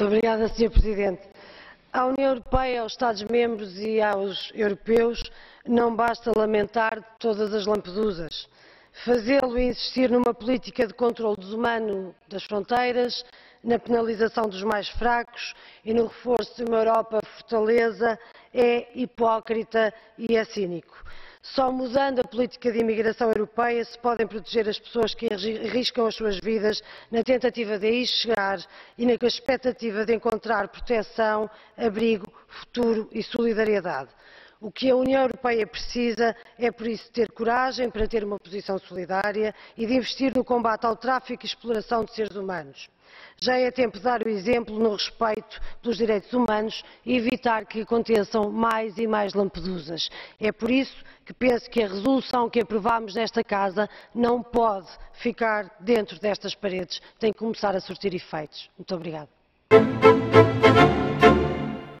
Obrigada, Sr. Presidente. À União Europeia, aos Estados-membros e aos europeus não basta lamentar todas as Lampedusas. Fazê-lo e insistir numa política de controle desumano das fronteiras, na penalização dos mais fracos e no reforço de uma Europa fortaleza é hipócrita e é cínico. Só mudando a política de imigração europeia se podem proteger as pessoas que arriscam as suas vidas na tentativa de aí chegar e na expectativa de encontrar proteção, abrigo, futuro e solidariedade. O que a União Europeia precisa é, por isso, ter coragem para ter uma posição solidária e de investir no combate ao tráfico e exploração de seres humanos. Já é tempo de dar o exemplo no respeito dos direitos humanos e evitar que aconteçam mais e mais Lampedusas. É por isso que penso que a resolução que aprovamos nesta Casa não pode ficar dentro destas paredes, tem que começar a surtir efeitos. Muito obrigada.